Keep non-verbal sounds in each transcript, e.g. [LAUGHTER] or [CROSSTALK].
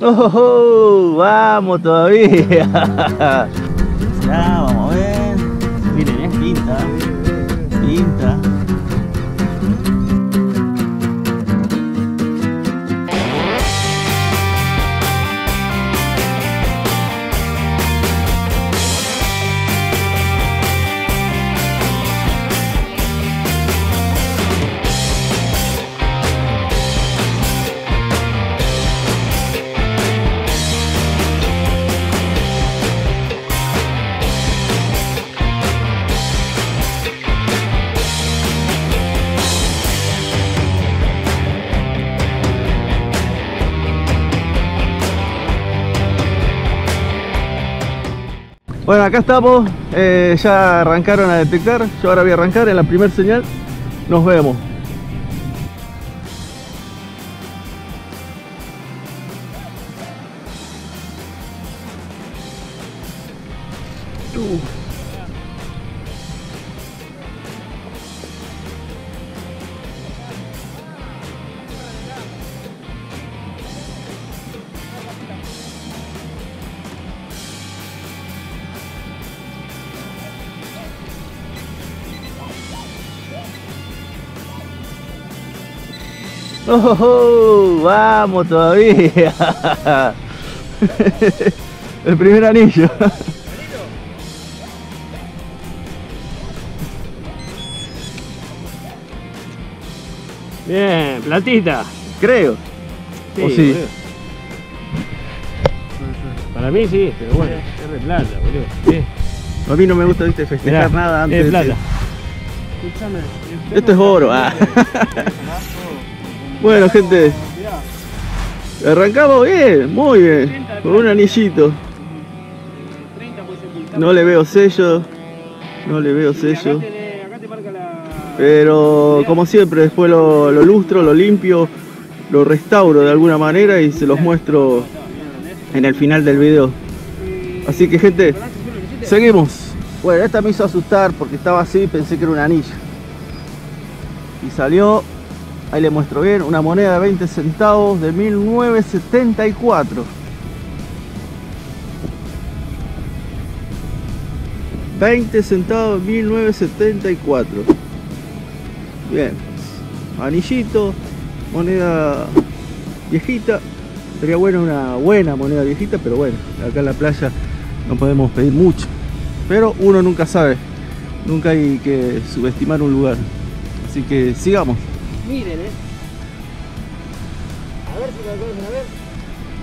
¡Oh, vamos todavía! Ya, vamos a ver. Miren, es pinta. Pinta. Bueno, acá estamos, eh, ya arrancaron a detectar, yo ahora voy a arrancar en la primera señal, nos vemos. Uh. ¡Oh, vamos todavía! [LAUGHS] El primer anillo. Bien, platita. Creo. ¿O sí? boludo. Para mí sí, pero bueno, es de plata, boludo. Sí. A mí no me gusta ¿viste, festejar Mirá, nada antes es de plata. Esto es oro. ah. [LAUGHS] bueno, gente. Arrancamos bien, muy bien. Con un anillito. No le veo sello. No le veo sello. Pero como siempre, después lo, lustro, lo limpio, lo restauro de alguna manera y se los muestro en el final del video. Así que gente, seguimos. Bueno, esta me hizo asustar porque estaba así, pensé que era un anillo. Y salió, ahí le muestro bien, una moneda de 20 centavos de 1974. 20 centavos de 1974. Bien. Anillito, moneda viejita. Sería buena una buena moneda viejita, pero bueno, acá en la playa no podemos pedir mucho. Pero uno nunca sabe. Nunca hay que subestimar un lugar. Así que sigamos. Miren, eh. A ver si lo alcanzan a ver.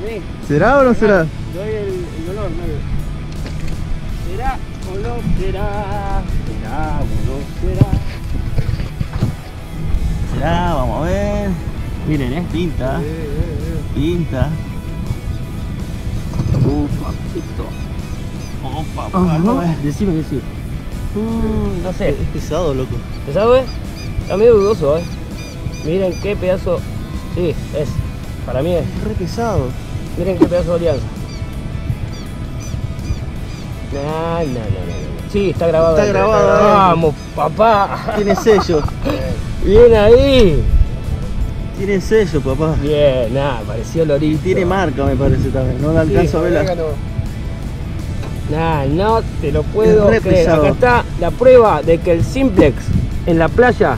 Ven, ¿Será o no será? doy el, el olor, no ¿Será o no será? ¿Será o no será? Será, vamos a ver. Miren, eh. Pinta. Pinta. Uh, papito. Oh, papá, Ajá. es. Decime que sí. Mm, no sé. Es pesado, loco. ¿Sabes? Está medio dudoso, eh. Miren qué pedazo. Sí, es. Para mí es. Es re pesado. Miren qué pedazo de alianza. No, no, no, no. Sí, está grabado. Está grabado. Vamos, papá. Tiene sello. [LAUGHS] Bien ahí. Tiene sello, papá. Bien, nada, pareció Y lorito. tiene marca, me parece también. No la Sí, alcanzo a verla. Nah, no te lo puedo Es re creer. pesado. Acá está la prueba de que el Simplex en la playa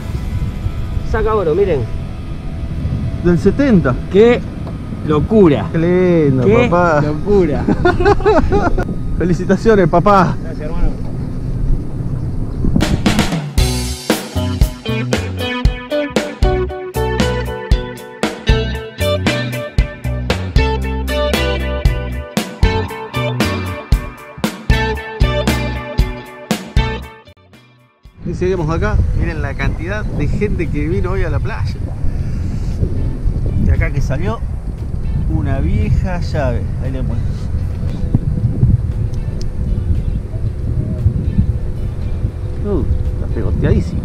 saca oro, miren. Del 70. Qué locura. Qué lindo, Qué papá. locura. [LAUGHS] Felicitaciones, papá. Gracias, hermano. Y seguimos acá. Miren la cantidad de gente que vino hoy a la playa. Y acá que salió una vieja llave. Ahí le muestro. Uh, está pegoteadísimo.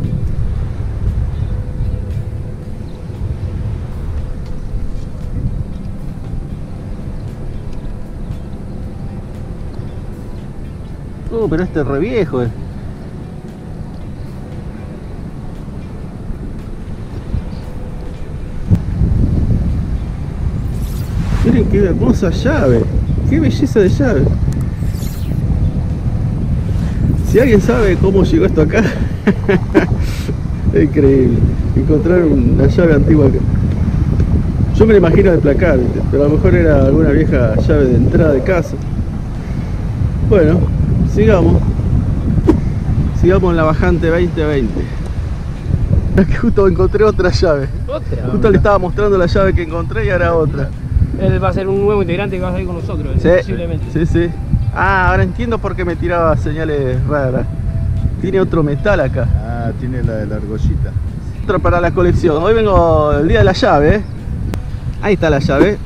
Uh, pero este es re viejo. eh. Miren qué hermosa llave. Qué belleza de llave. Si alguien sabe cómo llegó esto acá, [LAUGHS] es increíble. Encontrar una llave antigua acá. Yo me la imagino de placar, pero a lo mejor era alguna vieja llave de entrada de casa. Bueno, sigamos. Sigamos en la bajante 2020. Que justo encontré otra llave. Otra. Justo le estaba mostrando la llave que encontré y ahora otra. Él va a ser un nuevo integrante que va a salir con nosotros, posiblemente. sí, sí. Ah, ahora entiendo por qué me tiraba señales raras. Tiene otro metal acá. Ah, tiene la de la argollita. Otro para la colección. Hoy vengo el día de la llave. ¿eh? Ahí está la llave.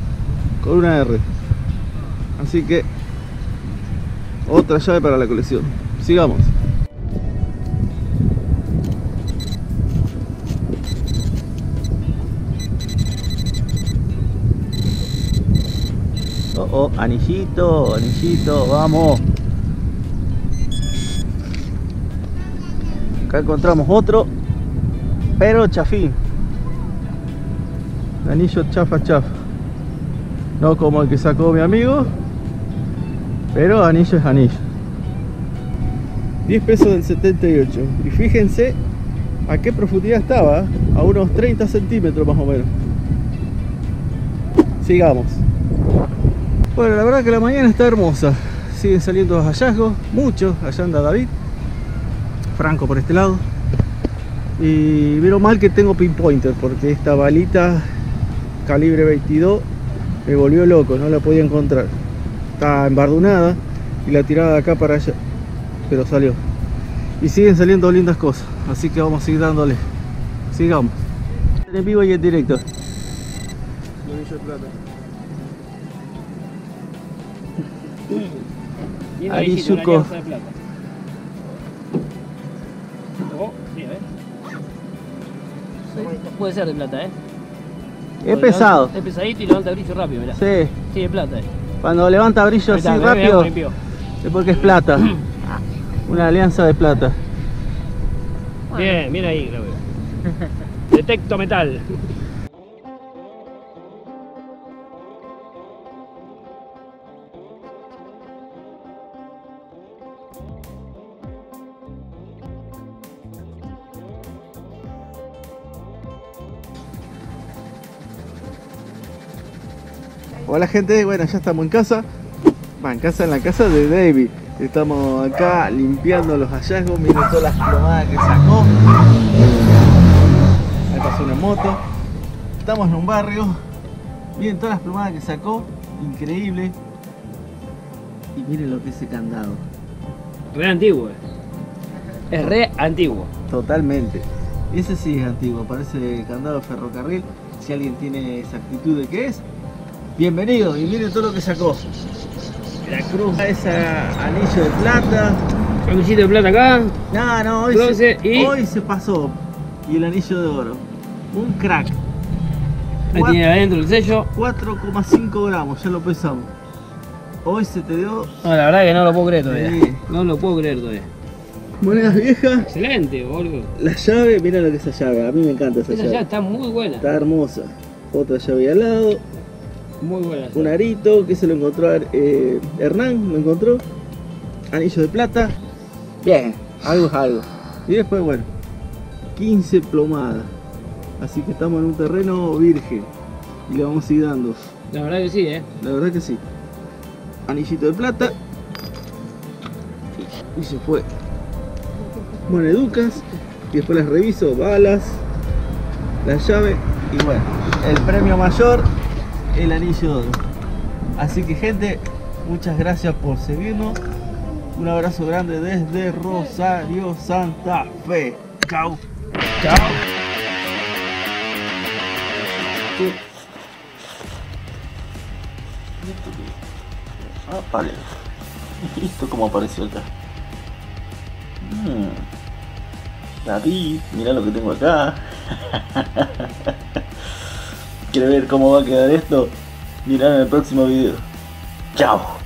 Con una R. Así que. Otra llave para la colección. Sigamos. Oh, oh, anillito, anillito, vamos. Acá encontramos otro, pero chafín. Anillo chafa chafa. No como el que sacó mi amigo, pero anillo es anillo. 10 pesos del 78. Y fíjense a qué profundidad estaba, a unos 30 centímetros más o menos. Sigamos. Bueno, la verdad que la mañana está hermosa. Siguen saliendo los hallazgos, muchos. Allá anda David, Franco por este lado. Y vieron mal que tengo pinpointer porque esta balita calibre 22 me volvió loco, no la podía encontrar. Está embardunada y la tiraba de acá para allá, pero salió. Y siguen saliendo lindas cosas, así que vamos a seguir dándole. Sigamos. En vivo y en directo. Plata. Oh, eh. Puede ser de plata, eh. Es pesado. Es pesadito y levanta brillo rápido, mirá. Sí, Sí, de plata, eh. cuando levanta brillo así rápido es porque es plata. [CLEARS THROAT] Una alianza de plata. Bien, bien ahí, Claudio. [LAUGHS] Detecto metal. Hola gente, bueno ya estamos en casa. Va, en casa, en la casa de David. Estamos acá limpiando los hallazgos. Miren todas las plomadas que sacó. Ahí pasó una moto. Estamos en un barrio. Miren todas las plomadas que sacó. Increíble. Y miren lo que es ese candado. Re antiguo, eh. Es re antiguo. Totalmente. Ese sí es antiguo, parece candado de ferrocarril. Si alguien tiene esa actitud de que es, bienvenido. Y miren todo lo que sacó. La cruz, esa anillo de plata. Anillito de plata acá. No, no, hoy, se, y- hoy se pasó. Y el anillo de oro. Un crack. Ahí tiene adentro el sello. 4,5 gramos, ya lo pesamos. Hoy se te dio No, la verdad que no lo puedo creer todavía. Sí. No lo puedo creer todavía. monedas viejas. Excelente, boludo. La llave, mira lo que es esa llave. A mí me encanta esa, Esa llave. ya está muy buena. Está hermosa. Otra llave al lado. Muy buena. un arito que se lo encontró eh, Hernán, lo encontró, anillo de plata, bien, algo es algo. Y después, bueno, 15 plomadas, así que estamos en un terreno virgen y le vamos a ir dando, La verdad que sí, eh. la verdad que sí. Anillito de plata y se fue. Moneducas y después las reviso, balas, la llave y bueno, el premio mayor, el anillo de oro. Así que gente, muchas gracias por seguirnos. Un abrazo grande desde Rosario, Santa Fe. Chau. Ah, vale. ¿Y esto cómo apareció acá? David, mira lo que tengo acá. [LAUGHS] ¿Quieres ver cómo va a quedar esto? Mirá en el próximo video. Chao.